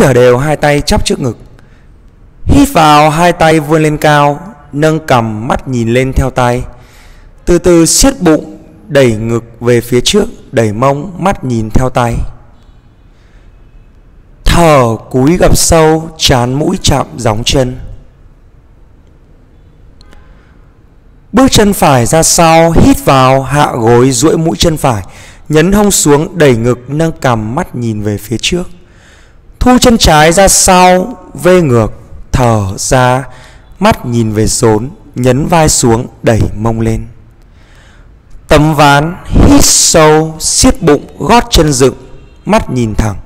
thở đều hai tay chắp trước ngực. Hít vào hai tay vươn lên cao, Nâng cầm mắt nhìn lên theo tay Từ từ siết bụng, Đẩy ngực về phía trước, Đẩy mông mắt nhìn theo tay Thở cúi gập sâu, Chán mũi chạm gióng chân. Bước chân phải ra sau, Hít vào, hạ gối duỗi mũi chân phải, Nhấn hông xuống, đẩy ngực, Nâng cầm mắt nhìn về phía trước. Thu chân trái ra sau, Vê ngược, Thở ra, Mắt nhìn về rốn, Nhấn vai xuống, đẩy mông lên. Tấm ván Hít sâu, siết bụng, gót chân dựng, Mắt nhìn thẳng.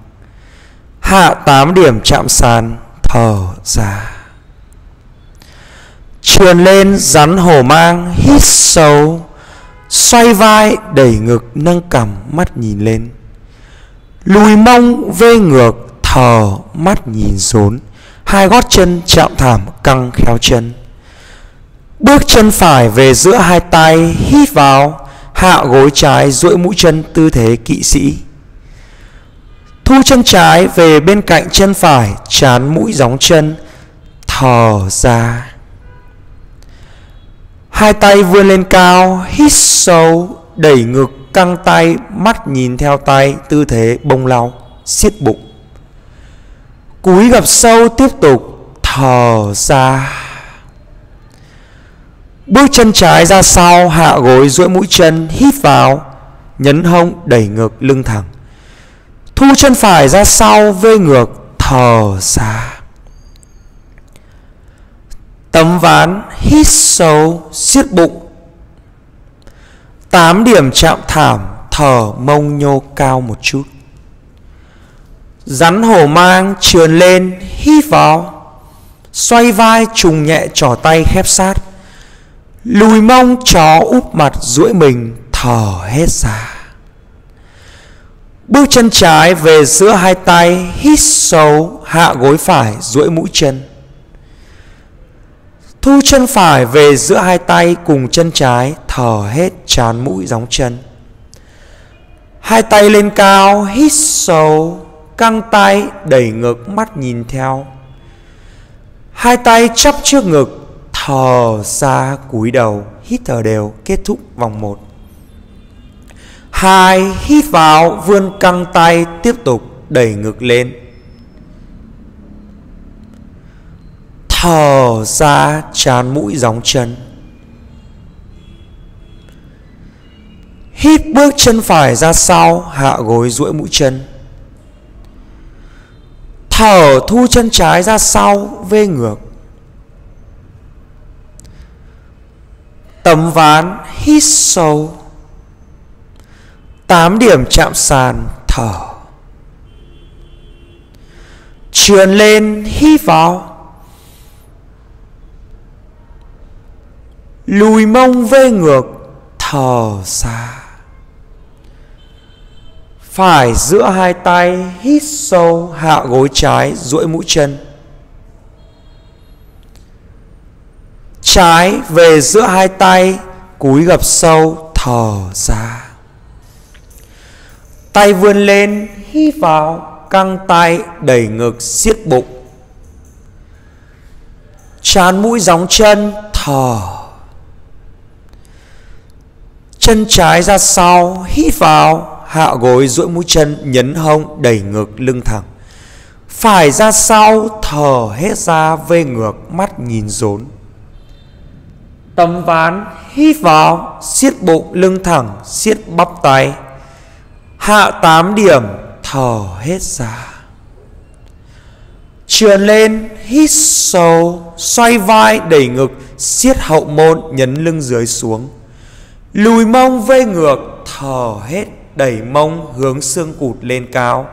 Hạ 8 điểm chạm sàn, Thở ra. Trườn lên, rắn hổ mang, Hít sâu, Xoay vai, đẩy ngực, nâng cằm, mắt nhìn lên. Lùi mông, vê ngược Thở mắt nhìn rốn Hai gót chân chạm thảm căng khéo chân. Bước chân phải về giữa hai tay, Hít vào, Hạ gối trái duỗi mũi chân tư thế kỵ sĩ. Thu chân trái về bên cạnh chân phải, Chán mũi gióng chân Thở ra. Hai tay vươn lên cao, Hít sâu, Đẩy ngực, căng tay, Mắt nhìn theo tay, Tư thế bông lau, siết bụng. Cúi gập sâu tiếp tục Thở ra. Bước chân trái ra sau, Hạ gối duỗi mũi chân, Hít vào, Nhấn hông, đẩy ngược lưng thẳng. Thu chân phải ra sau, Vê ngược, Thở ra. Tấm ván Hít sâu, siết bụng. 8 điểm chạm thảm, Thở mông nhô cao một chút. Rắn hổ mang trườn lên Hít vào. Xoay vai trùng nhẹ trỏ tay khép sát. Lùi mông chó úp mặt duỗi mình, Thở hết ra. Bước chân trái về giữa hai tay, Hít sâu, Hạ gối phải, duỗi mũi chân. Thu chân phải về giữa hai tay Cùng chân trái, Thở hết chán mũi, gióng chân. Hai tay lên cao, Hít sâu Căng tay đẩy ngực mắt nhìn theo. Hai tay chắp trước ngực, Thở ra cúi đầu, Hít thở đều, kết thúc vòng 1 Hai Hít vào, vươn căng tay Tiếp tục đẩy ngực lên. Thở ra chán mũi gióng chân. Hít bước chân phải ra sau, Hạ gối duỗi mũi chân. Thở thu chân trái ra sau Vê ngược. Tấm ván hít sâu. 8 điểm chạm sàn thở. Trườn lên, hít vào. Lùi mông vê ngược, Thở ra. Phải giữa hai tay Hít sâu hạ gối trái duỗi mũi chân. Trái về giữa hai tay, Cúi gập sâu Thở ra. Tay vươn lên, Hít vào, Căng tay, đẩy ngực, siết bụng. Chán mũi gióng chân, Thở. Chân trái ra sau, Hít vào Hạ gối duỗi mũi chân, Nhấn hông, đẩy ngực, lưng thẳng. Phải ra sau, Thở hết ra, vê ngược, Mắt nhìn rốn. Tấm ván, Hít vào, siết bụng, lưng thẳng, siết bắp tay. Hạ 8 điểm, Thở hết ra. Trườn lên, Hít sâu, Xoay vai, đẩy ngực, siết hậu môn, nhấn lưng dưới xuống. Lùi mông vây ngược, Thở hết đẩy mông hướng xương cụt lên cao.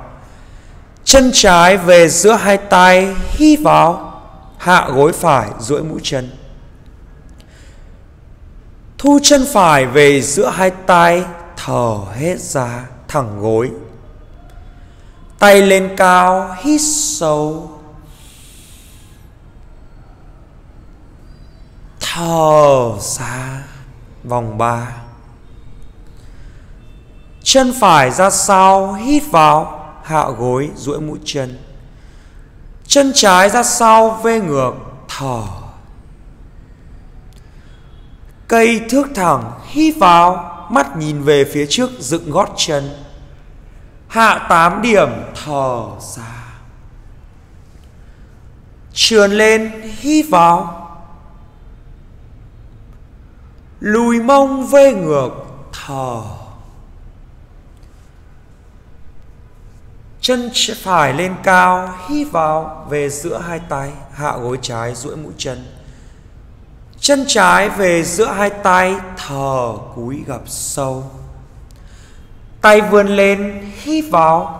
Chân trái về giữa hai tay Hít vào, Hạ gối phải duỗi mũi chân. Thu chân phải về giữa hai tay Thở hết ra thẳng gối. Tay lên cao, Hít sâu. Thở ra Vòng 3 Chân phải ra sau, Hít vào, Hạ gối, duỗi mũi chân. Chân trái ra sau, vê ngược, thở. Cây thước thẳng, hít vào, Mắt nhìn về phía trước, dựng gót chân. Hạ 8 điểm, thở ra. Trườn lên, hít vào. Lùi mông, vê ngược, thở. Chân phải lên cao hít vào về giữa hai tay, Hạ gối trái duỗi mũi chân. Chân trái về giữa hai tay thở cúi gập sâu. Tay vươn lên hít vào.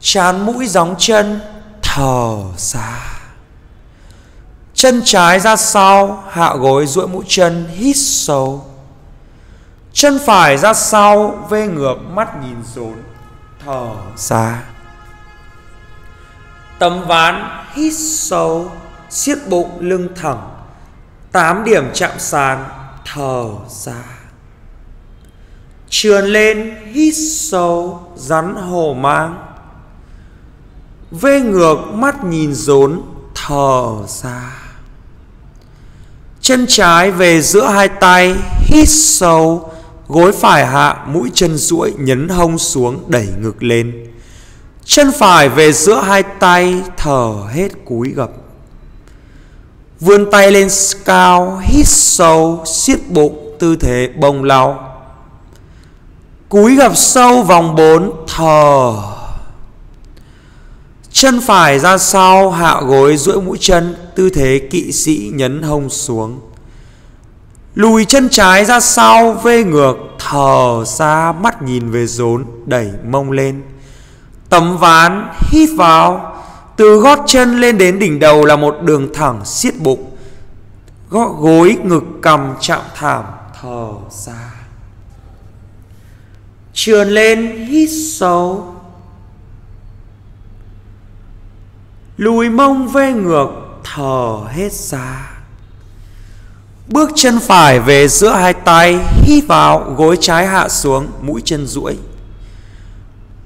Chán mũi gióng chân thở ra. Chân trái ra sau, Hạ gối duỗi mũi chân, hít sâu. Chân phải ra sau, Vê ngược, mắt nhìn rốn Thở ra. Tấm ván hít sâu, siết bụng lưng thẳng, tám điểm chạm sàn, thở ra. Trườn lên, hít sâu, rắn hổ mang, vê ngược, mắt nhìn rốn thở ra. Chân trái về giữa hai tay, hít sâu gối phải hạ, mũi chân duỗi nhấn hông xuống, đẩy ngực lên. Chân phải về giữa hai tay, Thở hết cúi gập. Vươn tay lên cao, Hít sâu, siết bụng, Tư thế bông lau. Cúi gập sâu vòng 4 Thở. Chân phải ra sau, Hạ gối duỗi mũi chân, Tư thế kỵ sĩ nhấn hông xuống. Lùi chân trái ra sau, Vê ngược, Thở ra, mắt nhìn về rốn, Đẩy mông lên. Tấm ván hít vào, Từ gót chân lên đến đỉnh đầu là một đường thẳng siết bụng. Gót gối ngực cầm chạm thảm, thở ra. Trườn lên, hít sâu. Lùi mông vê ngược, thở hết ra. Bước chân phải về giữa hai tay, Hít vào, gối trái hạ xuống, Mũi chân duỗi.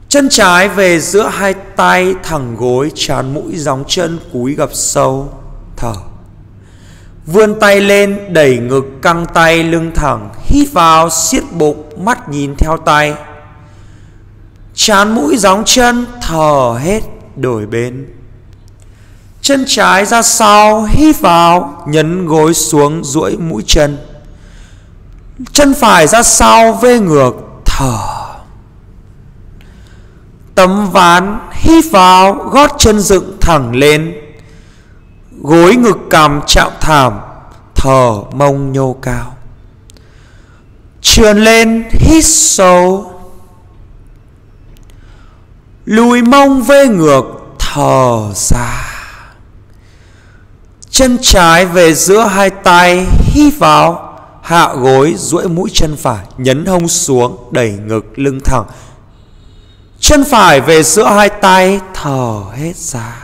Chân trái về giữa hai tay, thẳng gối chán mũi gióng chân, cúi gập sâu, Thở. Vươn tay lên, đẩy ngực, căng tay, lưng thẳng, Hít vào, siết bụng, mắt nhìn theo tay. Chán mũi gióng chân, thở hết, đổi bên. Chân trái ra sau, hít vào, Nhấn gối xuống duỗi mũi chân. Chân phải ra sau, vê ngược, thở. Tấm ván, hít vào, gót chân dựng thẳng lên. Gối ngực cằm chạm thảm, Thở mông nhô cao. Trườn lên, hít sâu. Lùi mông vê ngược, thở ra Chân trái về giữa hai tay hít vào, Hạ gối, duỗi mũi chân phải, Nhấn hông xuống, đẩy ngực, lưng thẳng. Chân phải về giữa hai tay thở hết ra.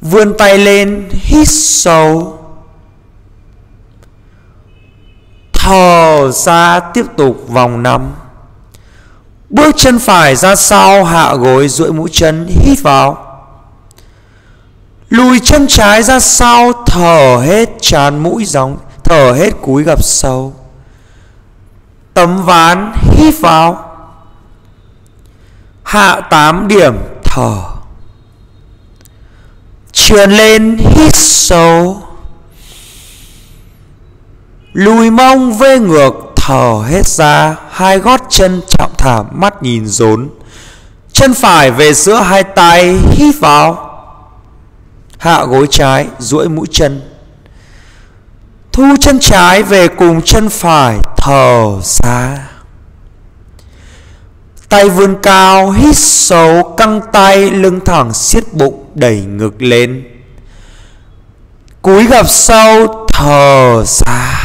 Vươn tay lên, hít sâu. Thở ra tiếp tục vòng năm. Bước chân phải ra sau, hạ gối, duỗi mũi chân, hít vào. Lùi chân trái ra sau, thở hết tràn mũi dòng Thở hết cúi gập sâu. Tấm ván hít vào. Hạ 8 điểm, thở. Truyền lên, hít sâu. Lùi mông vê ngược, thở hết ra. Hai gót chân chạm thảm, mắt nhìn rốn. Chân phải về giữa hai tay, hít vào. Hạ gối trái duỗi mũi chân Thu chân trái về cùng chân phải thở ra Tay vươn cao, hít sâu, căng tay, lưng thẳng, siết bụng, đẩy ngực lên. Cúi gập sâu, thở ra.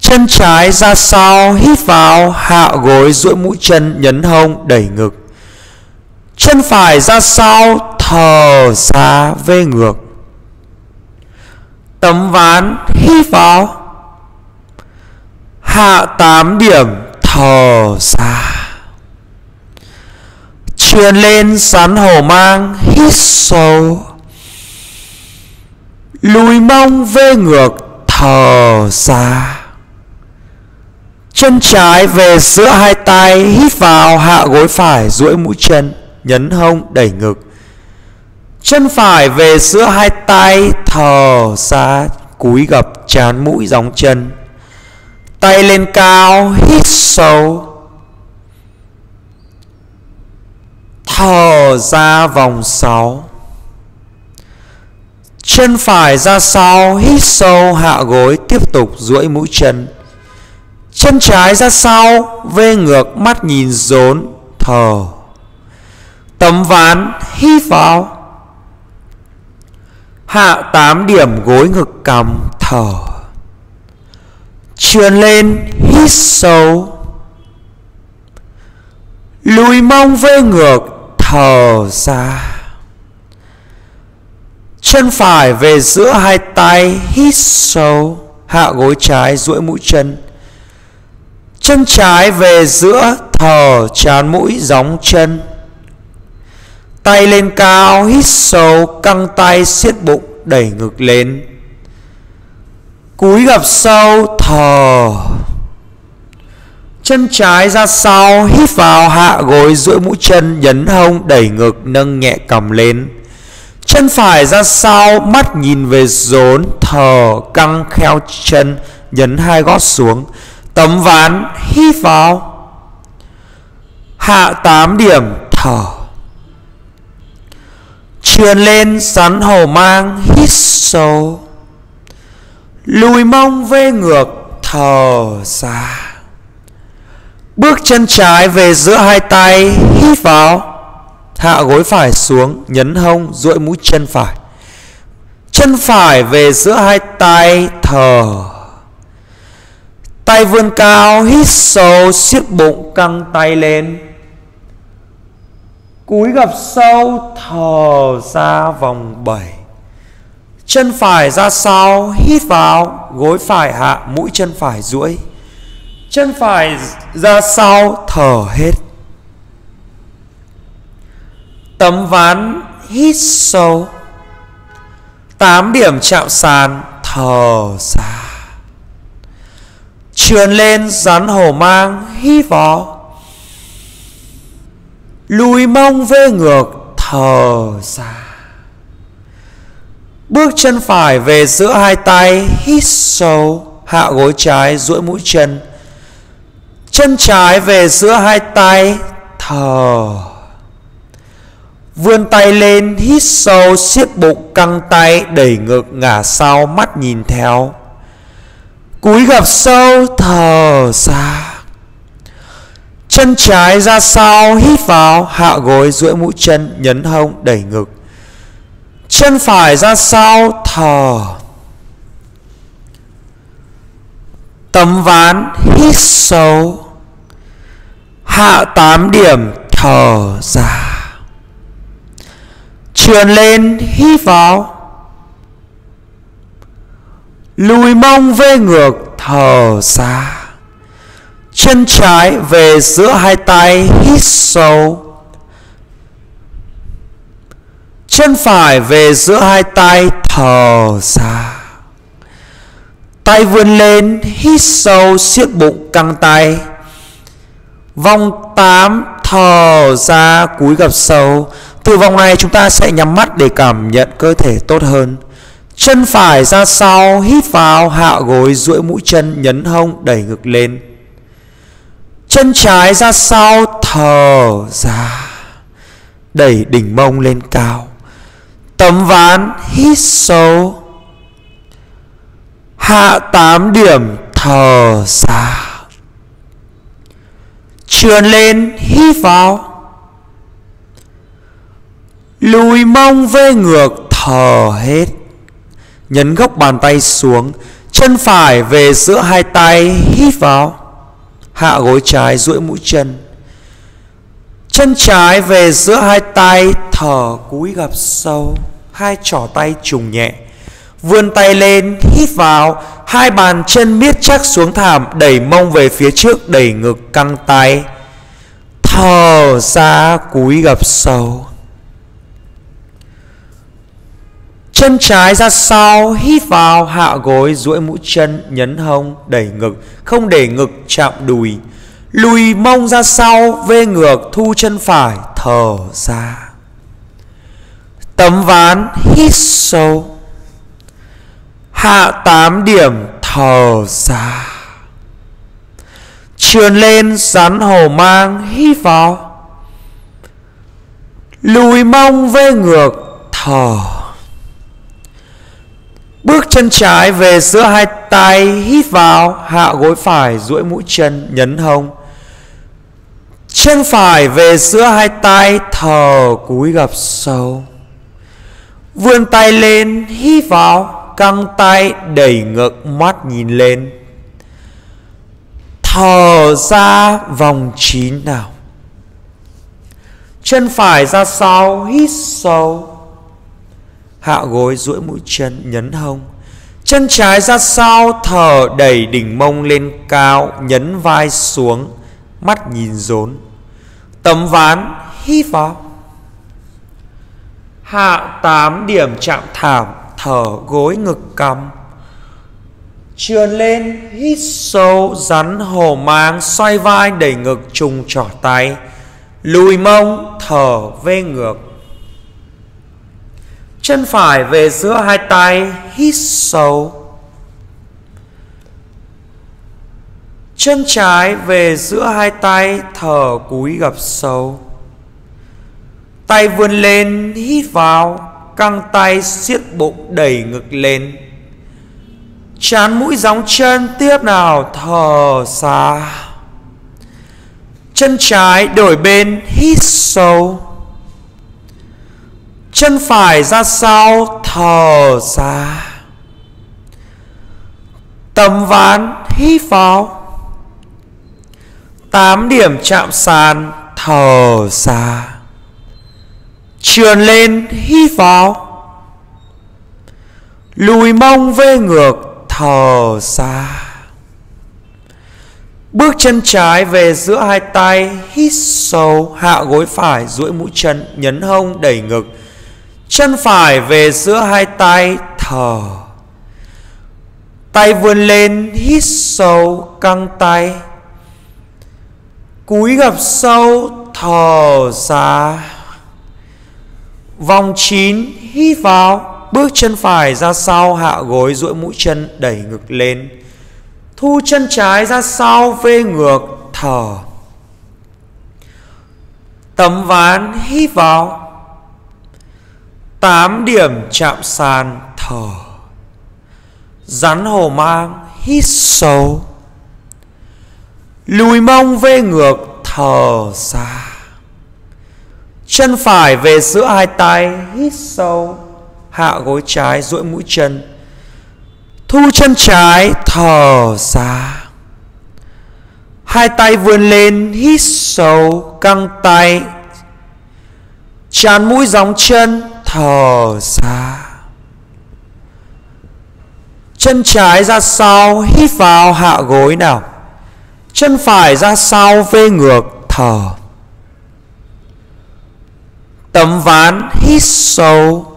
Chân trái ra sau, hít vào, hạ gối, duỗi mũi chân, nhấn hông, đẩy ngực. Chân phải ra sau, thở ra, vê ngược. Tấm ván, hít vào. Hạ 8 điểm thở ra truyền lên sắn hổ mang Hít sâu Lùi mông về ngược Thở ra Chân trái về giữa hai tay Hít vào hạ gối phải duỗi mũi chân Nhấn hông đẩy ngực Chân phải về giữa hai tay Thở ra, Cúi gập chán mũi dòng chân. Tay lên cao, Hít sâu. Thở ra vòng 6 Chân phải ra sau, Hít sâu, hạ gối, Tiếp tục duỗi mũi chân. Chân trái ra sau, Vê ngược, mắt nhìn rốn Thở Tấm ván, hít vào. Hạ tám điểm gối ngực cầm Thở. Trườn lên, hít sâu. Lùi mông về ngược, Thở ra. Chân phải về giữa hai tay, Hít sâu. Hạ gối trái, duỗi mũi chân. Chân trái về giữa, Thở chán mũi, gióng chân. Tay lên cao, Hít sâu, Căng tay, siết bụng, Đẩy ngực lên. Cúi gập sâu Thở. Chân trái ra sau, Hít vào, hạ gối duỗi mũi chân, Nhấn hông, đẩy ngực, Nâng nhẹ cầm lên. Chân phải ra sau, Mắt nhìn về rốn, Thở, căng kheo chân, Nhấn hai gót xuống. Tấm ván, hít vào. Hạ 8 điểm, Thở. Trườn lên sắn hổ mang Hít sâu. Lùi mông về ngược Thở ra. Bước chân trái về giữa hai tay, Hít vào. Hạ gối phải xuống, Nhấn hông, duỗi mũi chân phải. Chân phải về giữa hai tay, Thở. Tay vươn cao, Hít sâu, siết bụng, căng tay lên. Cúi gập sâu Thở ra vòng 7 Chân phải ra sau, Hít vào, Gối phải hạ, Mũi chân phải duỗi. Chân phải ra sau, Thở hết. Tấm ván hít sâu. 8 điểm chạm sàn, Thở ra. Trườn lên, rắn hổ mang, Hít vào. Lùi mông về ngược Thở ra Bước chân phải về giữa hai tay, Hít sâu, Hạ gối trái duỗi mũi chân. Chân trái về giữa hai tay Thở Vươn tay lên, hít sâu, siết bụng, căng tay, đẩy ngực, ngả sau, mắt nhìn theo. Cúi gập sâu thở ra Chân trái ra sau, hít vào, hạ gối duỗi mũi chân, nhấn hông, đẩy ngực. Chân phải ra sau, thở. Tấm ván, hít sâu. Hạ 8 điểm, thở ra. Trườn lên, hít vào. Lùi mông về ngược, thở ra. Chân trái về giữa hai tay, hít sâu. Chân phải về giữa hai tay, thở ra. Tay vươn lên, hít sâu, siết bụng, căng tay. Vòng 8 thở ra, cúi gập sâu. Từ vòng này chúng ta sẽ nhắm mắt để cảm nhận cơ thể tốt hơn. Chân phải ra sau, hít vào, hạ gối, duỗi mũi chân, nhấn hông, đẩy ngực lên. Chân trái ra sau thở ra Đẩy đỉnh mông lên cao. Tấm ván hít sâu. Hạ 8 điểm thở ra Trườn lên, hít vào. Lùi mông về ngược thở hết. Nhấn gốc bàn tay xuống, Chân phải về giữa hai tay, Hít vào. Hạ gối trái duỗi mũi chân. Chân trái về giữa hai tay, Thở cúi gập sâu, Hai trỏ tay trùng nhẹ. Vươn tay lên, Hít vào, Hai bàn chân miết chắc xuống thảm, Đẩy mông về phía trước, Đẩy ngực căng tay. Thở ra, cúi gập sâu. Chân trái ra sau, hít vào, hạ gối, duỗi mũi chân, nhấn hông, đẩy ngực, không để ngực chạm đùi. Lùi mông ra sau, vê ngược, thu chân phải, thở ra. Tấm ván, hít sâu. Hạ tám điểm, thở ra. Trườn lên, rắn hổ mang, hít vào. Lùi mông, vê ngược, thở bước chân trái về giữa hai tay, hít vào, hạ gối phải, duỗi mũi chân, nhấn hông. Chân phải về giữa hai tay, thở, cúi gập sâu. Vươn tay lên, hít vào, căng tay, đẩy ngực mắt nhìn lên. Thở ra vòng chín nào. Chân phải ra sau, hít sâu hạ gối duỗi mũi chân nhấn hông. Chân trái ra sau, thở đẩy đỉnh mông lên cao, nhấn vai xuống, mắt nhìn rốn. Tấm ván, hít vào. Hạ tám điểm chạm thảm, thở gối ngực cằm. Trườn lên, hít sâu, rắn hổ mang, xoay vai đẩy ngực trùng trỏ tay. Lùi mông, thở vê ngược chân phải về giữa hai tay, hít sâu. Chân trái về giữa hai tay, thở cúi gập sâu. Tay vươn lên, hít vào, căng tay siết bụng đẩy ngực lên. Chán mũi gióng chân, tiếp nào, thở xa chân trái đổi bên, hít sâu chân phải ra sau thở ra. Tầm ván hít vào tám điểm chạm sàn. Thở ra. Trườn lên hít vào lùi mông vê ngược. Thở ra. Bước chân trái về giữa hai tay, hít sâu, hạ gối phải, duỗi mũi chân, nhấn hông, đẩy ngực chân phải về giữa hai tay thở tay vươn lên, hít sâu căng tay. Cúi gập sâu, thở ra. Vòng 9 hít vào, Bước chân phải ra sau, hạ gối duỗi mũi chân đẩy ngực lên. Thu chân trái ra sau, vê ngược, thở. Tấm ván, hít vào tám điểm chạm sàn thở Rắn hổ mang hít sâu. Lùi mông vê ngược thở ra. Chân phải về giữa hai tay Hít sâu. Hạ gối trái duỗi mũi chân. Thu chân trái thở ra. Hai tay vươn lên Hít sâu, Căng tay. Chán mũi dòng chân Thở ra Chân trái ra sau, Hít vào hạ gối nào. Chân phải ra sau, vê ngược, thở. Tấm ván, hít sâu.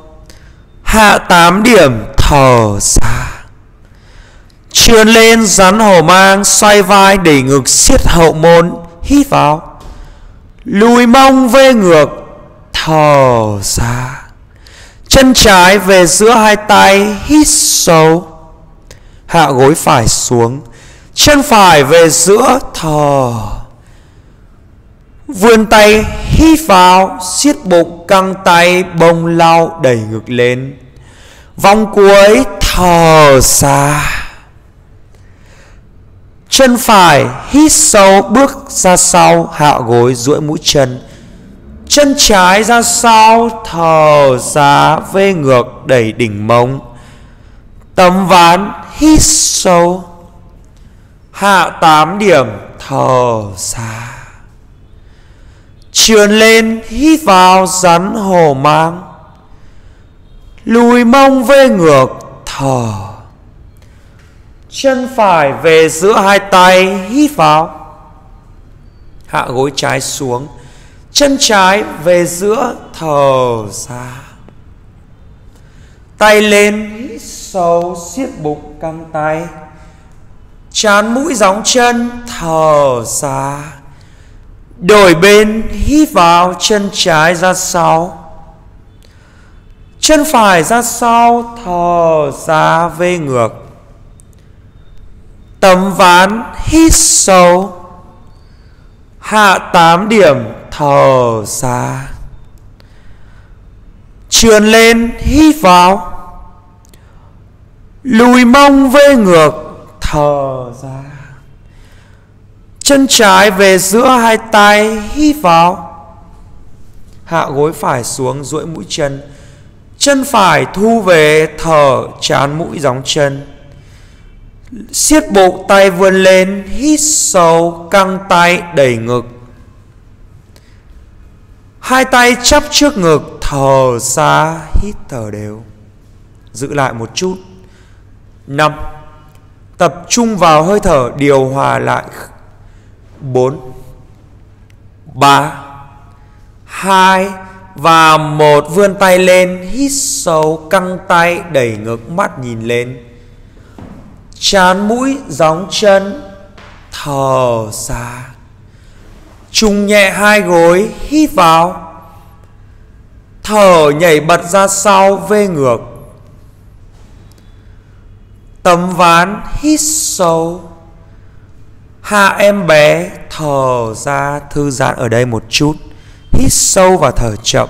Hạ tám điểm, thở ra Trườn lên, rắn hổ mang, Xoay vai để ngực siết hậu môn, Hít vào. Lùi mông, vê ngược, Thở ra Chân trái về giữa hai tay, Hít sâu, Hạ gối phải xuống. Chân phải về giữa thở. Vươn tay hít vào, siết bụng, căng tay, bông lau, đẩy ngực lên. Vòng cuối, thở ra. Chân phải hít sâu, bước ra sau, hạ gối duỗi mũi chân. Chân trái ra sau thở ra vê ngược đẩy đỉnh mông. Tấm ván hít sâu, Hạ tám điểm thở ra Trườn lên, hít vào rắn hổ mang. Lùi mông vê ngược thở Chân phải về giữa hai tay, hít vào. Hạ gối trái xuống. Chân trái về giữa thở ra Tay lên, hít sâu, siết bụng, căng tay. Chán mũi gióng chân thở ra Đổi bên, hít vào, chân trái ra sau. Chân phải ra sau thở ra về ngược. Tấm ván, hít sâu. Hạ 8 điểm thở ra Trườn lên hít vào, Lùi mông về ngược thở ra Chân trái về giữa hai tay hít vào, Hạ gối phải xuống duỗi mũi chân Chân phải thu về thở chán mũi gióng chân. Siết bộ tay vươn lên, hít sâu, căng tay đẩy ngực hai tay chắp trước ngực thở ra hít thở đều. Giữ lại một chút. Năm. Tập trung vào hơi thở, điều hòa lại. Bốn. Ba. Hai. Và một vươn tay lên, hít sâu căng tay, đẩy ngực mắt nhìn lên. Chán mũi, gióng chân thở ra Trung nhẹ hai gối, hít vào. Thở nhảy bật ra sau vê ngược. Tấm ván hít sâu. Hạ em bé thở ra, thư giãn ở đây một chút. Hít sâu và thở chậm.